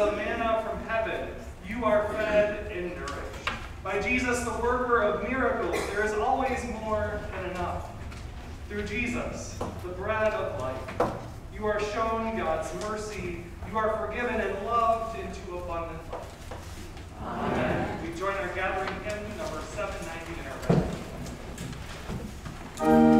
the manna from heaven. You are fed and nourished. By Jesus, the worker of miracles, there is always more than enough. Through Jesus, the bread of life, you are shown God's mercy. You are forgiven and loved into abundant life. Amen. We join our gathering hymn number 790 in our reading.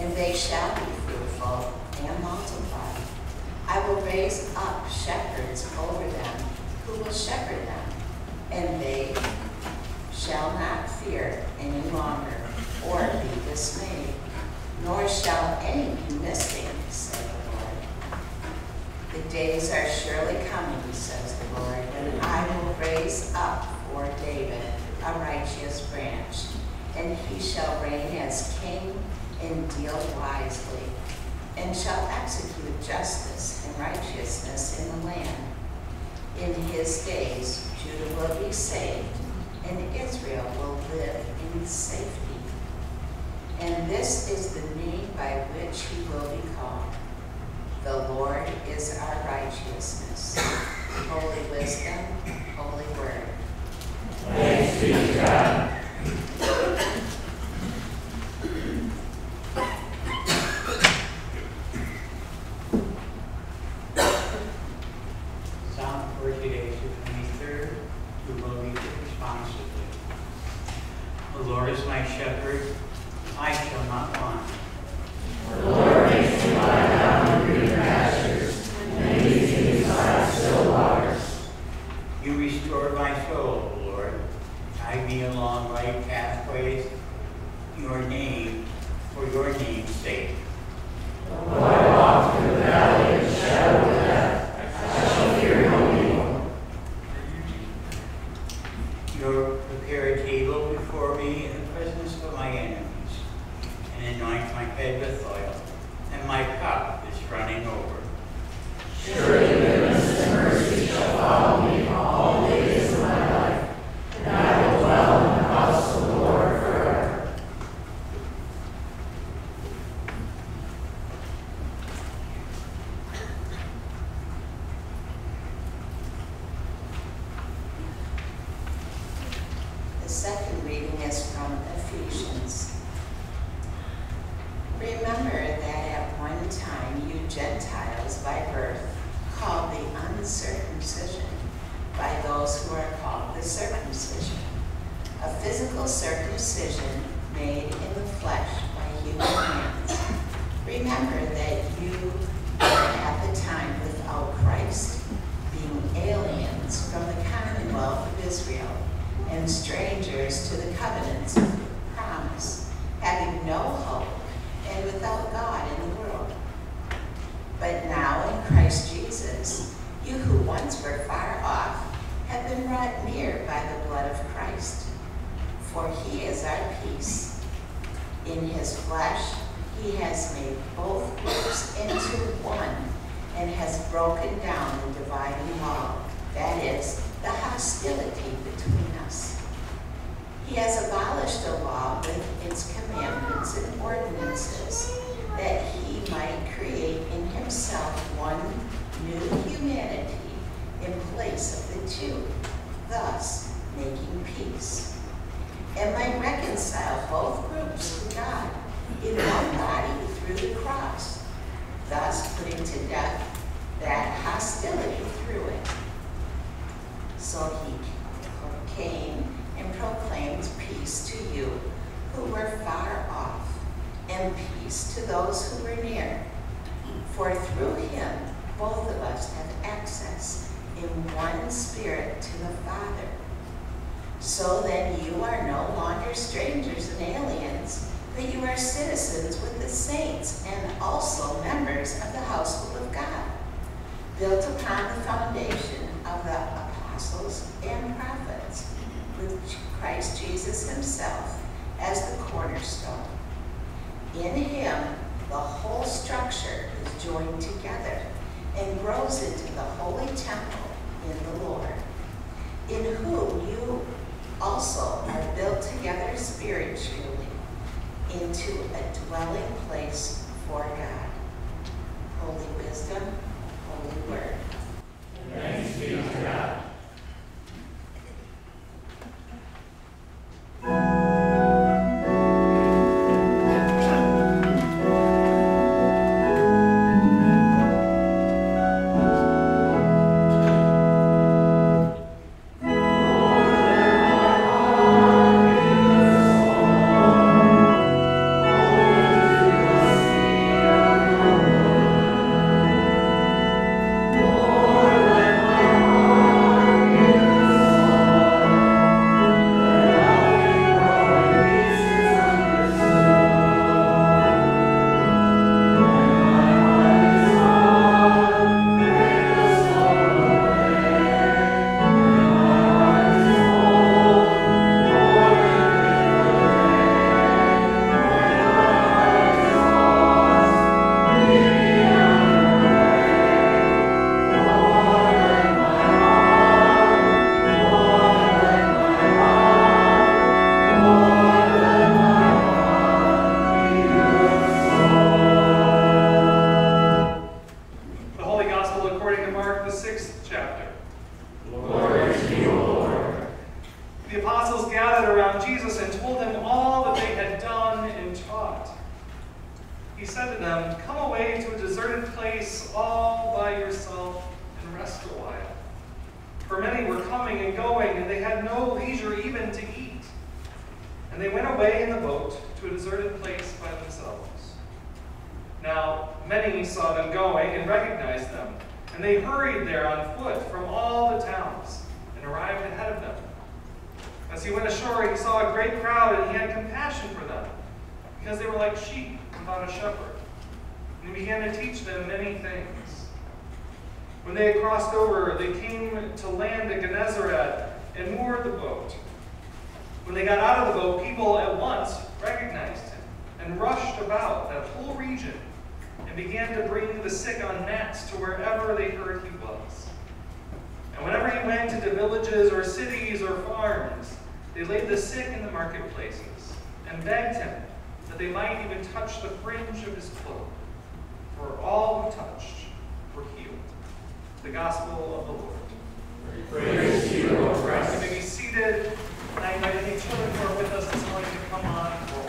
and they shall be fruitful and multiply. I will raise up shepherds over them who will shepherd them, and they shall not fear any longer or be dismayed, nor shall any be missing, said the Lord. The days are surely coming, says the Lord, when I will raise up for David a righteous branch, and he shall reign as king and deal wisely, and shall execute justice and righteousness in the land. In his days Judah will be saved, and Israel will live in safety. And this is the name by which he will be called. The Lord is our righteousness, holy wisdom, holy word. Thanks be to God. anoint my head with oil, and my cup is running over. Sure. They laid the sick in the marketplaces and begged him that they might even touch the fringe of his cloak. For all who touched were healed. The Gospel of the Lord. Praise, to you, Lord Christ. You may be seated. And I invite any children who are with us this morning to come on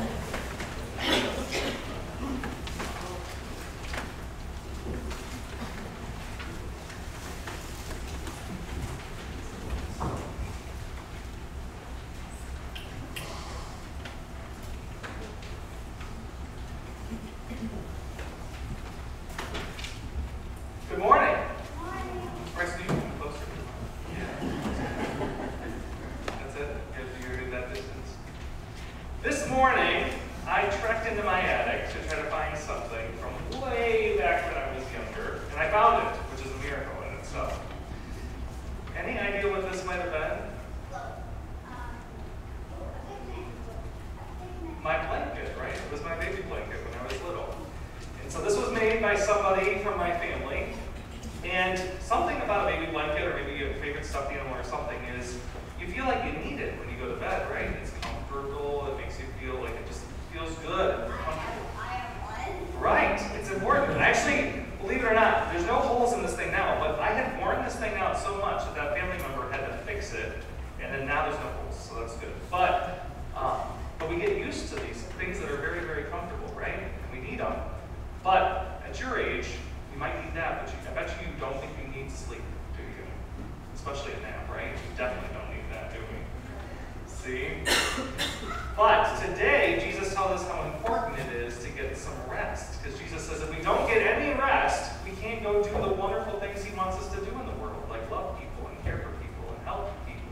But today, Jesus tells us how important it is to get some rest. Because Jesus says if we don't get any rest, we can't go do the wonderful things he wants us to do in the world, like love people and care for people and help people.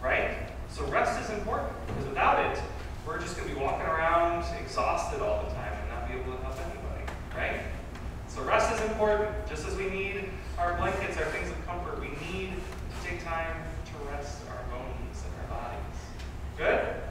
Right? So rest is important, because without it, we're just going to be walking around exhausted all the time and not be able to help anybody. Right? So rest is important, just as we need our blankets, our things of comfort. We need to take time to rest our bones and our bodies. Good?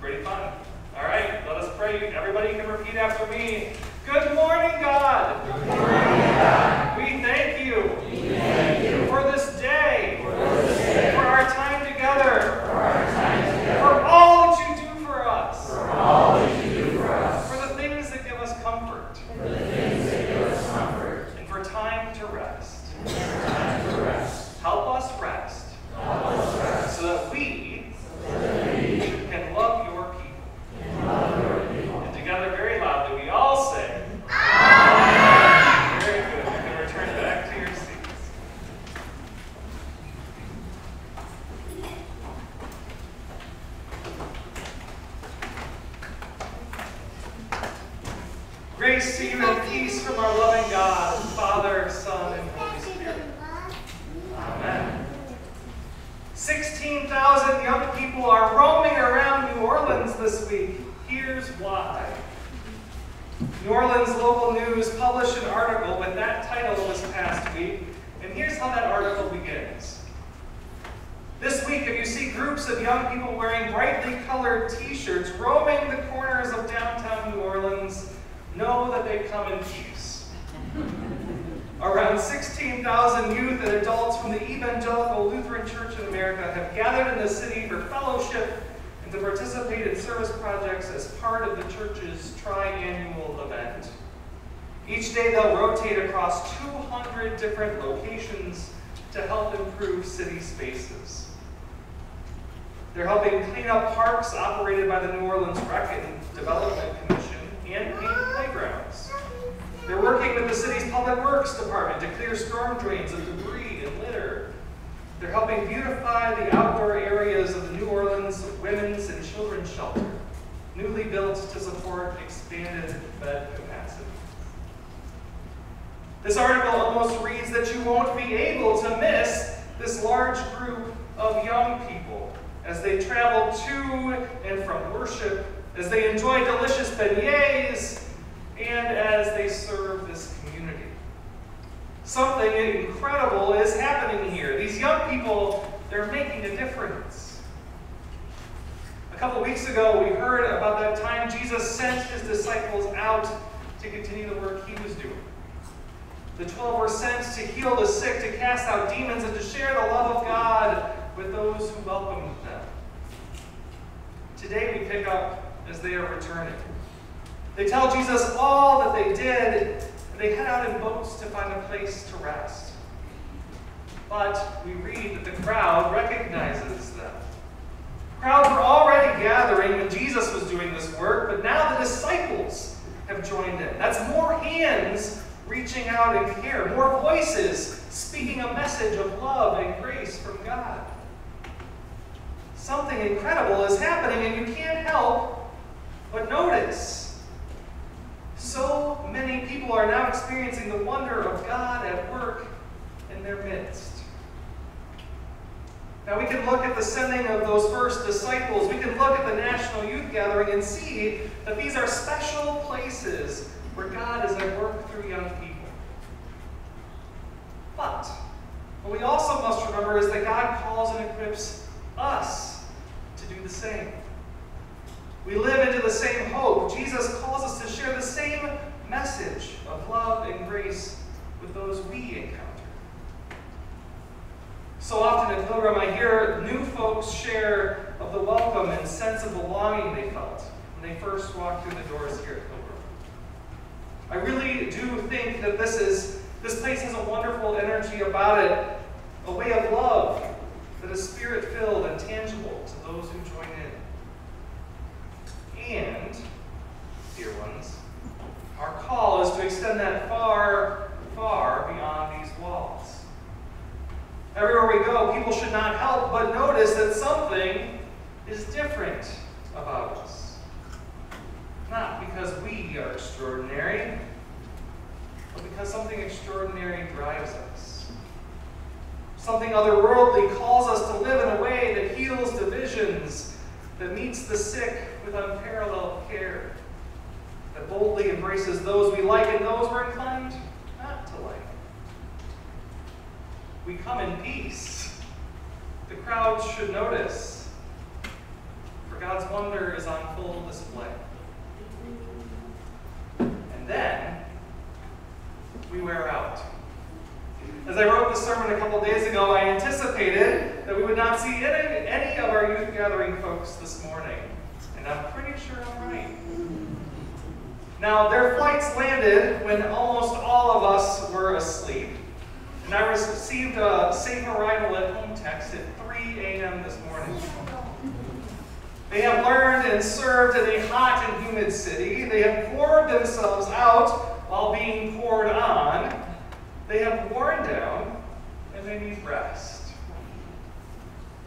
Pretty fun. All right, let us Everybody can repeat after me. Good morning, God. Good morning, God. We thank you. We thank you for this day. For this day. For our time together. For our time together. For all that you do for us. For all that you do for us. For the things that give us comfort. For the things that give us comfort. And for time to rest. And for time to rest. Help us rest. Help us rest. So that we can love your people. And together, very loudly, we all say, Amen. Very good. You can return back to your seats. Grace to you and peace from our loving God, Father, Son, and Holy Spirit. Amen. 16,000 young people are roaming around New Orleans this week. Here's why. New Orleans local news published an article with that title this past week, and here's how that article begins. This week, if you see groups of young people wearing brightly colored t-shirts roaming the corners of downtown New Orleans, know that they come in peace. Around 16,000 youth and adults from the Evangelical Lutheran Church in America have gathered in the city for fellowship and to participate in service projects as part of the church's triannual event. Each day they'll rotate across 200 different locations to help improve city spaces. They're helping clean up parks operated by the New Orleans Rec and Development Commission and paint playgrounds. They're working with the city's public works department to clear storm drains of debris and litter. They're helping beautify the outdoor areas of the New Orleans Women's and Children's Shelter, newly built to support expanded bed capacity. This article almost reads that you won't be able to miss this large group of young people as they travel to and from worship, as they enjoy delicious beignets, and as they serve this community. Something incredible is happening here. These young people, they're making a difference. A couple weeks ago, we heard about that time Jesus sent his disciples out to continue the work he was doing. The 12 were sent to heal the sick, to cast out demons, and to share the love of God with those who welcomed them. Today we pick up as they are returning. They tell Jesus all that they did, and they head out in boats to find a place to rest. But we read that the crowd recognizes them. The crowd were already gathering when Jesus was doing this work, but now the disciples have joined in. That's more hands reaching out in care, more voices speaking a message of love and grace from God. Something incredible is happening, and you can't help but notice. So many people are now experiencing the wonder of God at work in their midst. Now, we can look at the sending of those first disciples. We can look at the National Youth Gathering and see that these are special places where God is at work through young people. But what we also must remember is that God calls and equips us to do the same. We live into the same hope. Jesus calls us to share the same message of love and grace with those we encounter. So often at Pilgrim, I hear new folks share of the welcome and sense of belonging they felt when they first walked through the doors here at Pilgrim. I really do think that this is this place has a wonderful energy about it, a way of love that is spirit-filled and tangible to those who join in. And, dear ones, our call is to extend that far, far beyond these walls. Everywhere we go, people should not help but notice that something is different about us. Not because we are extraordinary, but because something extraordinary drives us. Something otherworldly calls us to live in a way that heals divisions, that meets the sick with unparalleled care, that boldly embraces those we like and those we're inclined not to like. We come in peace. The crowd should notice, for God's wonder is on full display. And then we wear out. As I wrote this sermon a couple days ago, I anticipated that we would not see any, any of our youth gathering folks this morning. And I'm pretty sure I'm right. Now, their flights landed when almost all of us were asleep. And I received a safe arrival at home text at 3 a.m. this morning. They have learned and served in a hot and humid city. They have poured themselves out while being poured on. They have worn down and they need rest.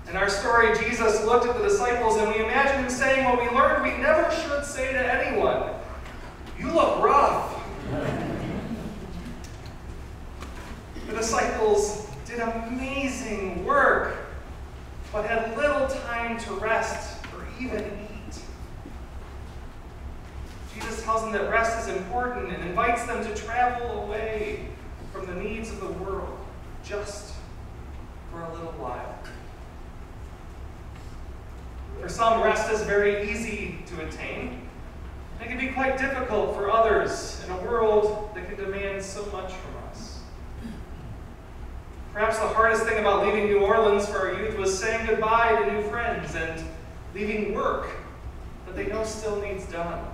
In our story, Jesus looked at the disciples and we imagine him saying what we learned we never should say to anyone You look rough. the disciples did amazing work, but had little time to rest or even eat. Jesus tells them that rest is important and invites them to travel away from the needs of the world just for a little while. For some, rest is very easy to attain. It can be quite difficult for others in a world that can demand so much from us. Perhaps the hardest thing about leaving New Orleans for our youth was saying goodbye to new friends and leaving work that they know still needs done.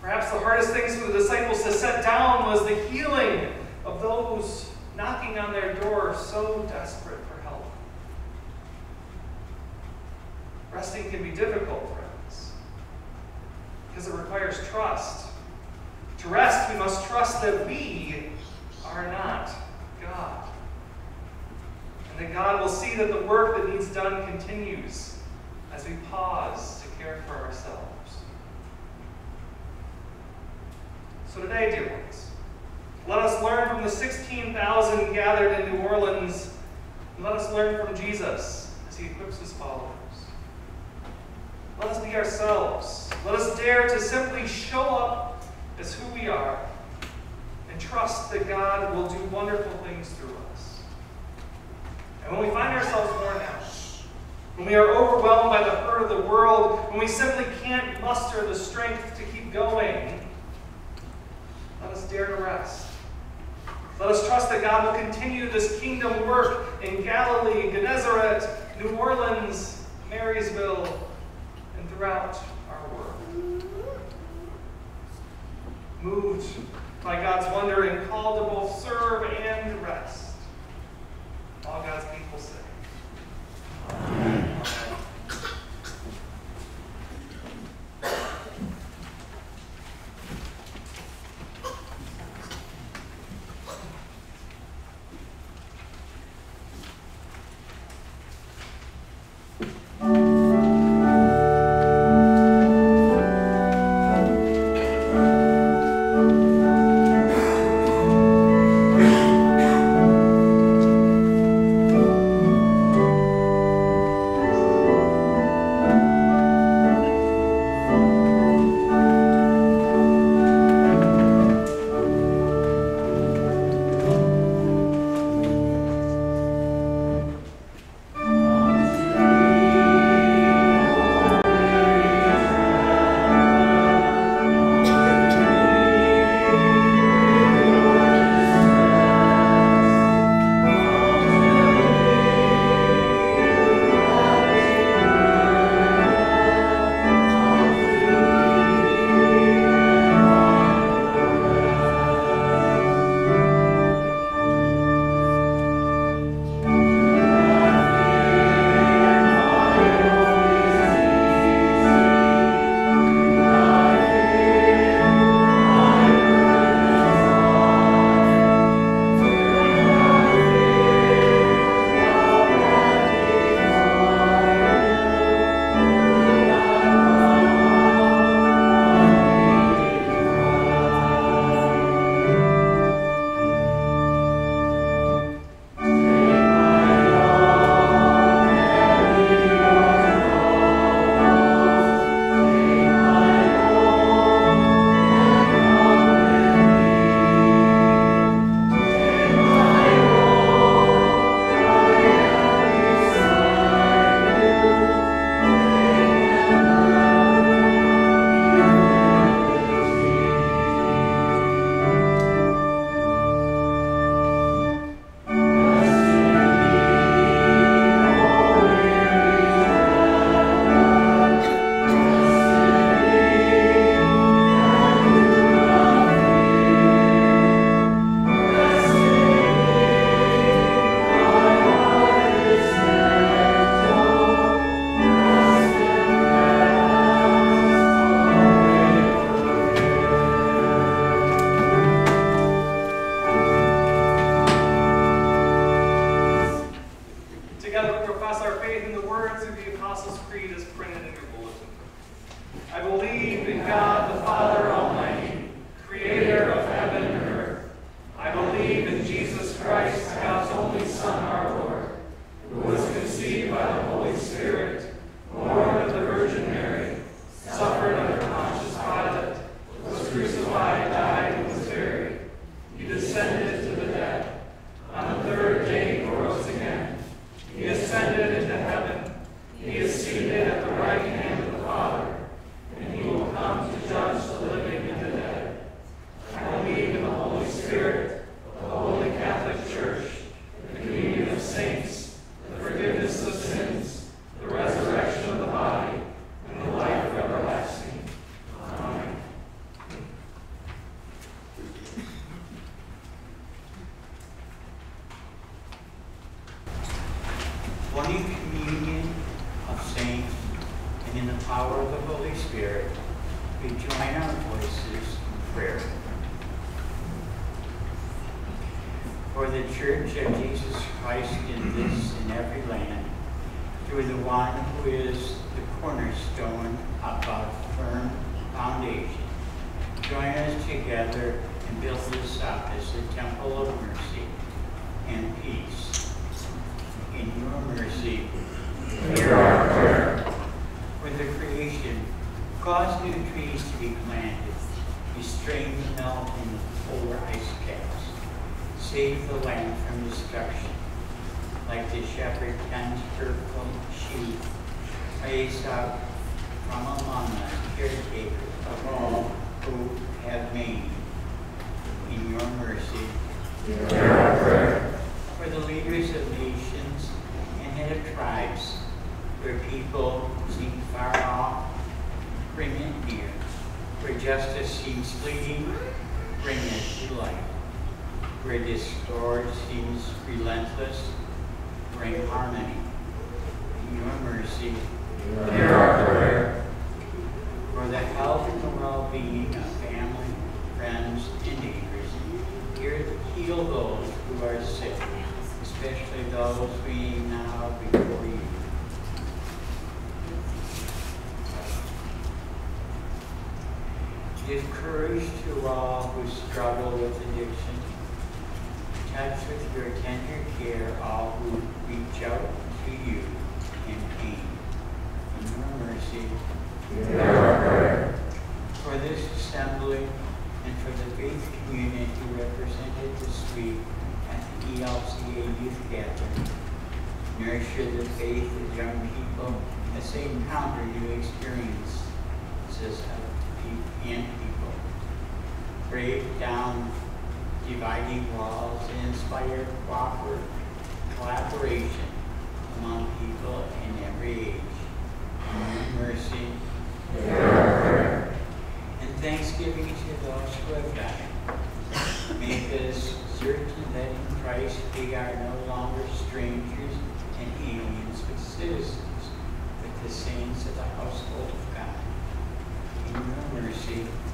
Perhaps the hardest things for the disciples to set down was the healing of those knocking on their door so desperate for help. Resting can be difficult, friends, because it requires trust. To rest, we must trust that we are not God. And that God will see that the work that needs done continues as we pause to care for ourselves. So today, dear ones, let us learn from the 16,000 gathered in New Orleans. Let us learn from Jesus as he equips his followers. Let us be ourselves. Let us dare to simply show up as who we are and trust that God will do wonderful things through us. And when we find ourselves worn out, when we are overwhelmed by the hurt of the world, when we simply can't muster the strength to keep going, let us dare to rest. Let us trust that God will continue this kingdom work in Galilee, Gennesaret, New Orleans, Marysville, and throughout our world. Moved by God's wonder and called to both serve and rest. All God's people say. Amen. Holy communion of saints, and in the power of the Holy Spirit, we join our voices in prayer. For the Church of Jesus Christ in this and every land, through the one who is the cornerstone of our firm foundation, join us together and build this up as the temple of mercy and peace. Mercy, Hear our prayer. for the creation, cause new trees to be planted, restrain the melting of polar ice caps, save the land from destruction, like the shepherd tends her sheep, raise up from among us caretakers of all who have made. In your mercy, Hear our prayer. for the leaders of nations and head of tribes, where people seem far off, bring it near. Where justice seems fleeting, bring it to light. Where discord seems relentless, bring harmony. In your mercy, Hear our prayer. for the health and the well-being of family, friends, and neighbors, Hear- heal those who are sick, especially those we now before you. Give courage to all who struggle with addiction. Touch with your tender care all who reach out to you in pain. In your mercy, Hear our prayer. for this assembly and for the faith community represented this week at the ELCA Youth Gathering. Nurture the faith of young people as they encounter new experiences of and people. Break down dividing walls and inspire cooper- collaboration among people in every age. In mercy, and thanksgiving to those who have died. Make us certain that in Christ we are no longer strangers and aliens, but citizens with the saints of the household God. In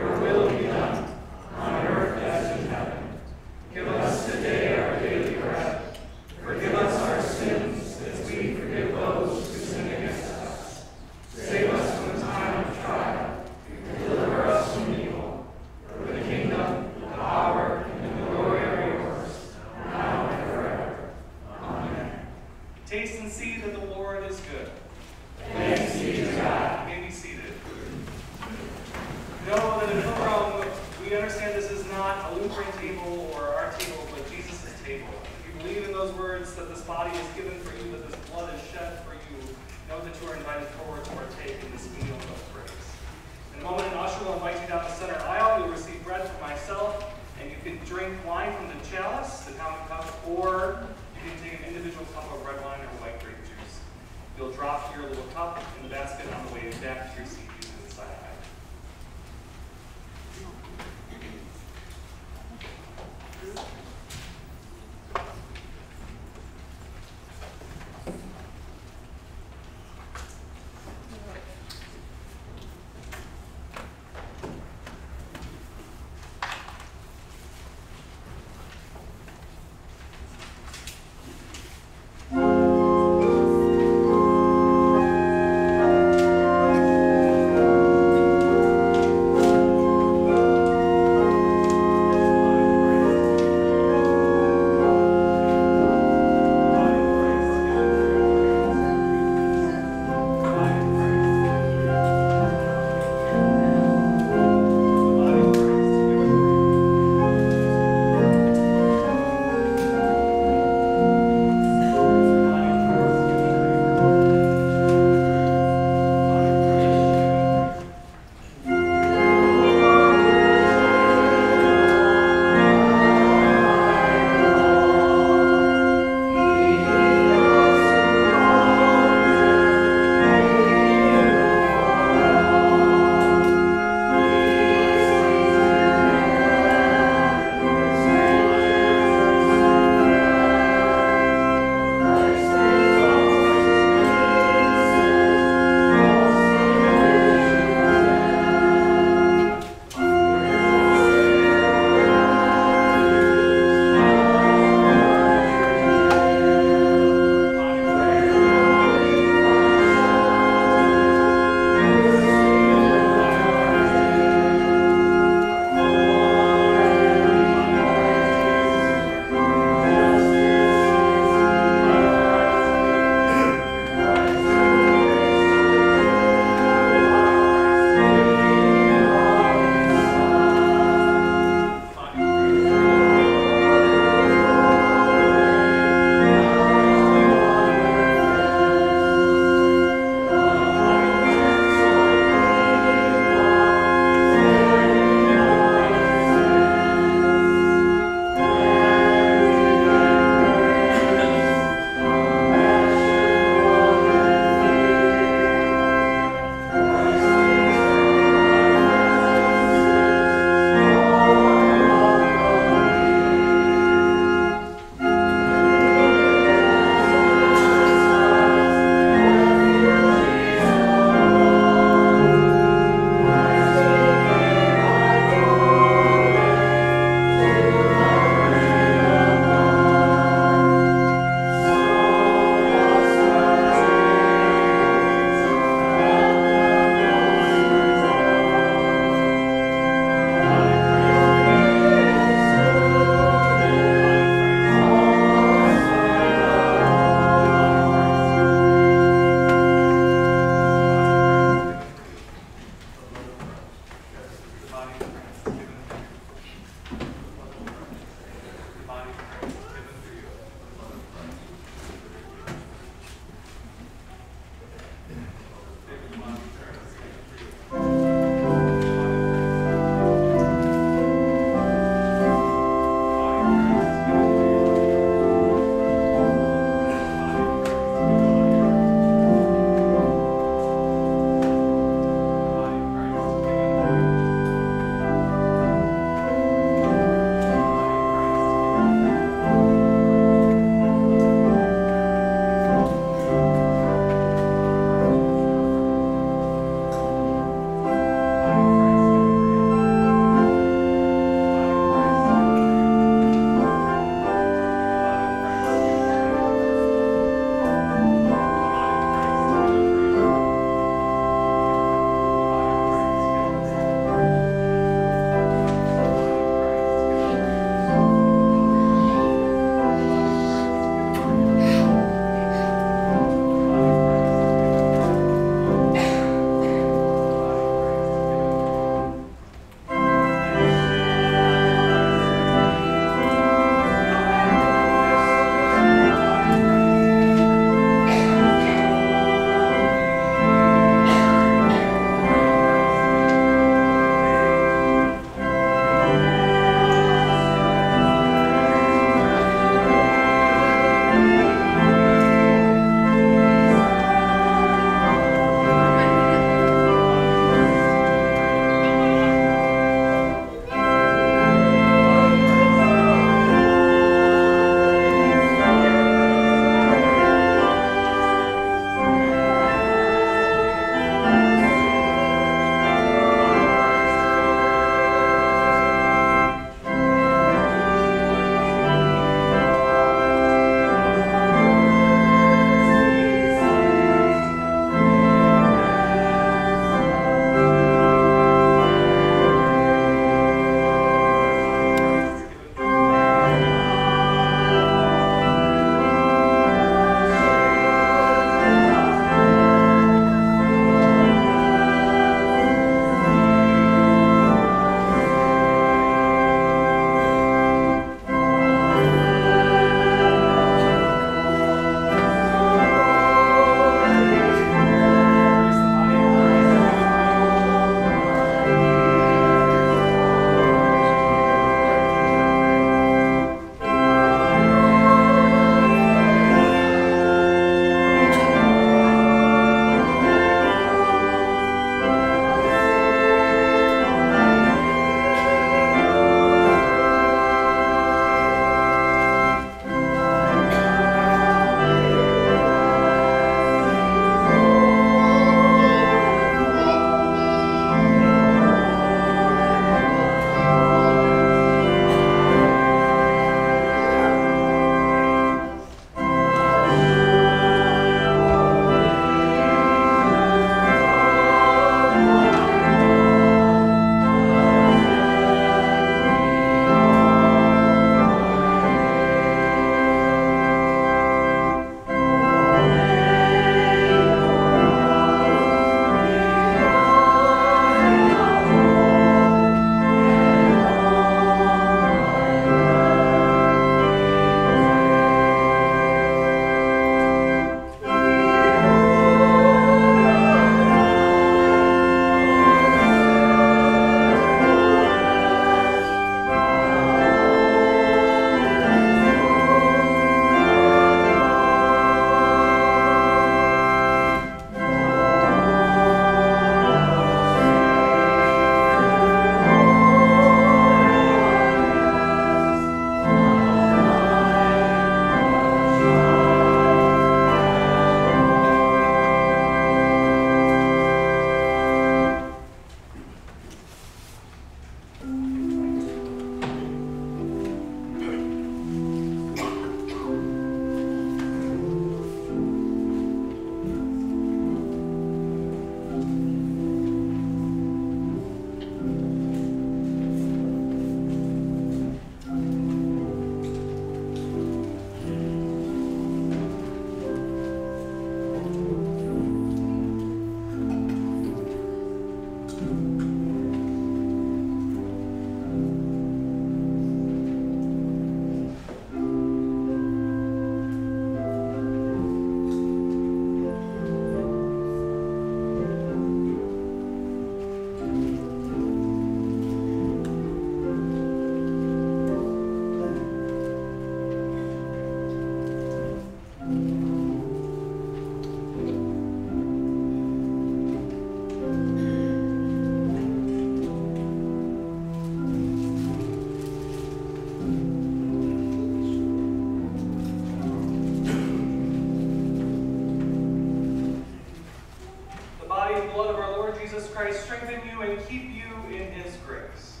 Christ strengthen you and keep you in his grace.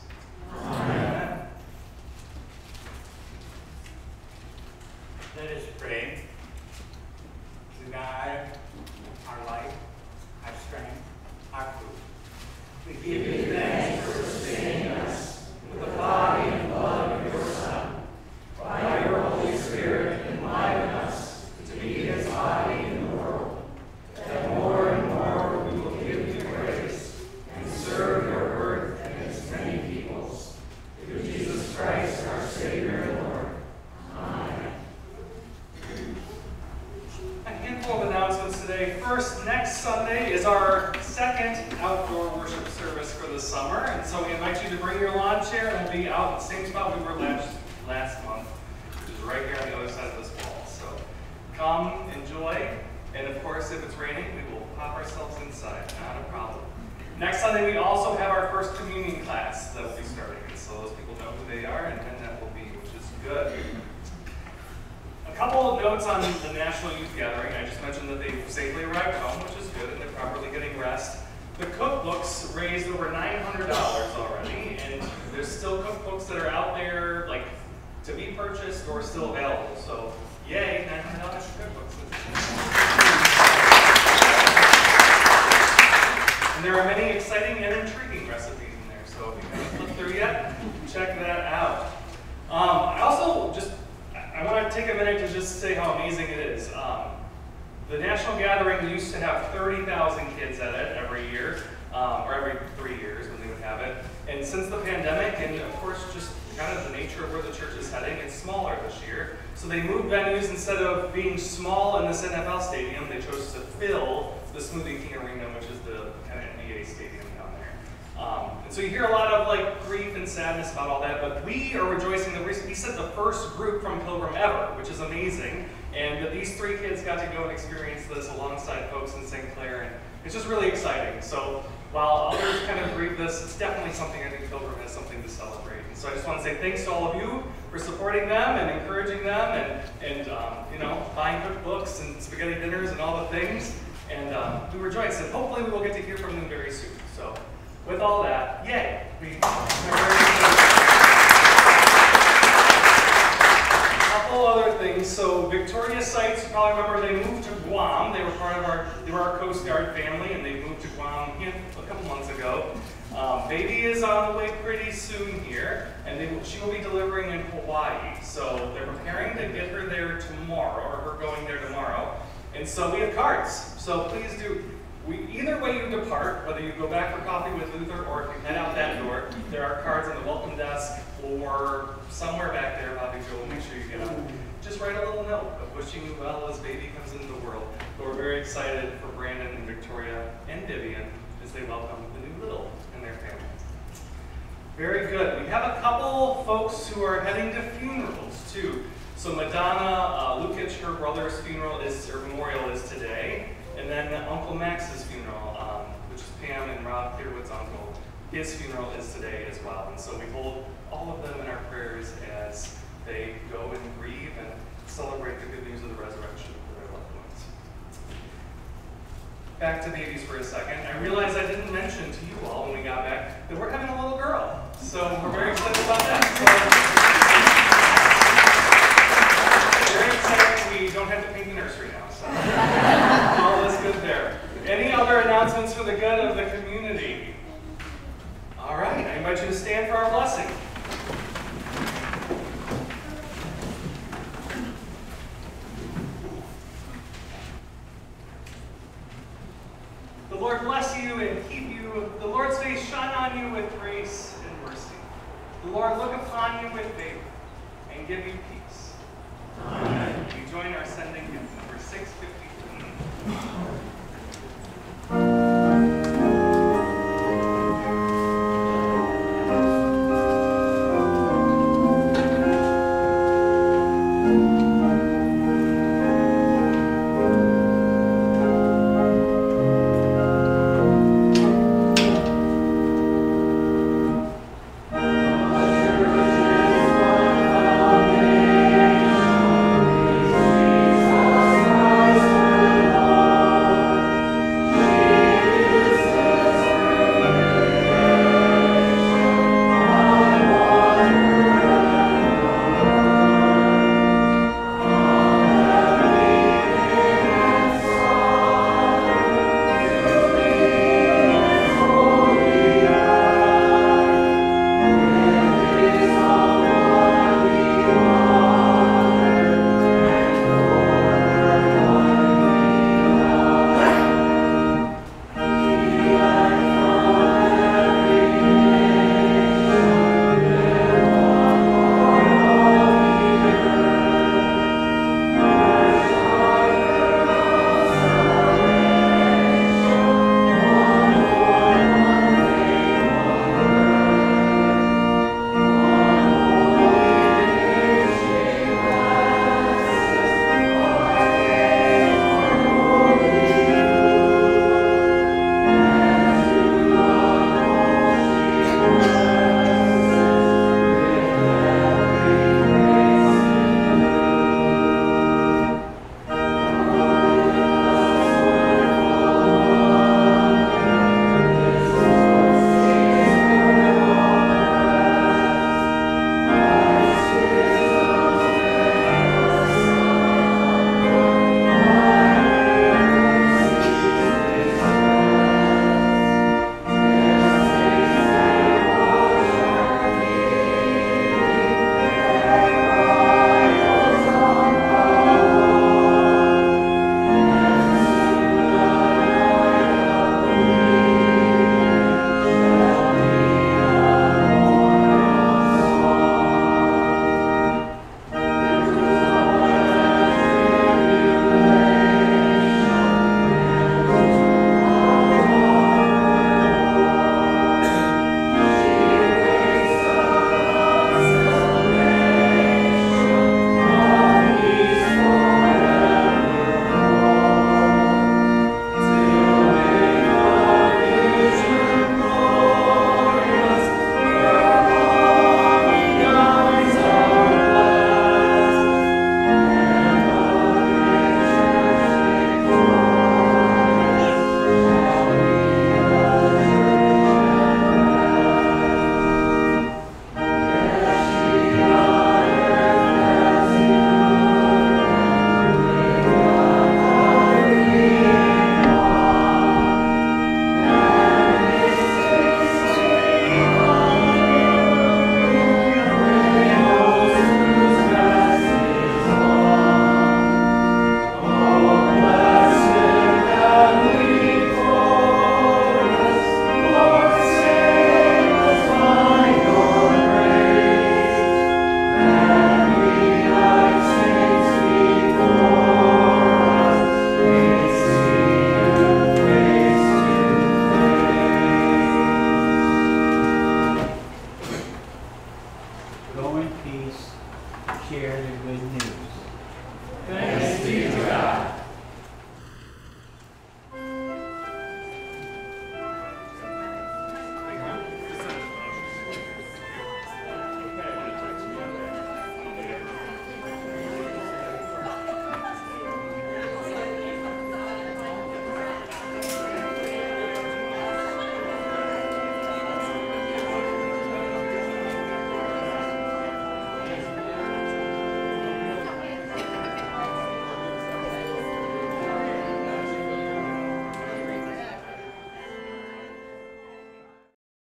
Amen. Let us pray. To God, our life, our strength, our food. We give you thanks for sustaining us with the body and blood of your Son. By your Holy Spirit, enliven us to be his body in the world, that more and more we will give you praise and serve your word against many peoples. Through Jesus Christ, our Savior and Lord. Amen. A handful of announcements today. First, next Sunday is our second outdoor worship service for the summer, and so we invite you to bring your lawn chair and we'll be out in the same spot we were last, last month, which is right here on the other side of this wall. So come, enjoy, and of course, if it's raining, we will pop ourselves inside, not a problem. Next Sunday, we also have our first communion class that will be starting, and so those people know who they are and when that will be, which is good. A couple of notes on the National Youth Gathering. I just mentioned that they safely arrived home, which is good, and they're properly getting rest. The cookbooks raised over $900 already, and there's still cookbooks that are out there, like, to be purchased or still available. So, yay, $900 for cookbooks. And there are many exciting and intriguing recipes in there, so if you haven't looked through yet, check that out. Um, I also just I want to take a minute to just say how amazing it is. Um, the National Gathering used to have 30,000 kids at it every year, um, or every three years when they would have it. And since the pandemic, and of course just kind of the nature of where the church is heading, it's smaller this year. So they moved venues being small in this NFL stadium, they chose to fill the Smoothie King Arena, which is the kind of NBA stadium down there. Um, and so you hear a lot of like grief and sadness about all that, but we are rejoicing that we, we sent the first group from Pilgrim ever, which is amazing. And that these three kids got to go and experience this alongside folks in St. Clair, and it's just really exciting. So while others kind of grieve this, it's definitely something I think Pilgrim has something to celebrate. And so I just want to say thanks to all of you for supporting them and encouraging them, and and um, you know buying cookbooks and spaghetti dinners and all the things. And um, we rejoice, and hopefully we will get to hear from them very soon. So with all that, yay! We couple other things. So Victoria Sites, you probably remember they moved to Guam. They were part of our, they were our Coast Guard family, and they moved to Guam a couple months ago. Um, baby is on the way pretty soon here, and they, she will be delivering in Hawaii. So they're preparing to get her there tomorrow, or her going there tomorrow. And so we have cards. So please do. We, either way you depart, whether you go back for coffee with Luther or if you head out that door, there are cards on the welcome desk or somewhere back there. Bobby Joe will make sure you get them. Just write a little note of wishing you well as baby comes into the world. But we're very excited for Brandon and Victoria and Vivian as they welcome the new little. Very good. We have a couple folks who are heading to funerals too. So Madonna uh, Lukic, her brother's funeral is, her memorial is today. And then Uncle Max's funeral, um, which is Pam and Rob Clearwood's uncle, his funeral is today as well. And so we hold all of them in our prayers as they go and grieve and celebrate the good news of the resurrection for their loved ones. Back to babies for a second. I realized I didn't mention to you all when we got back that we're having a little girl. So we're very excited about that. So,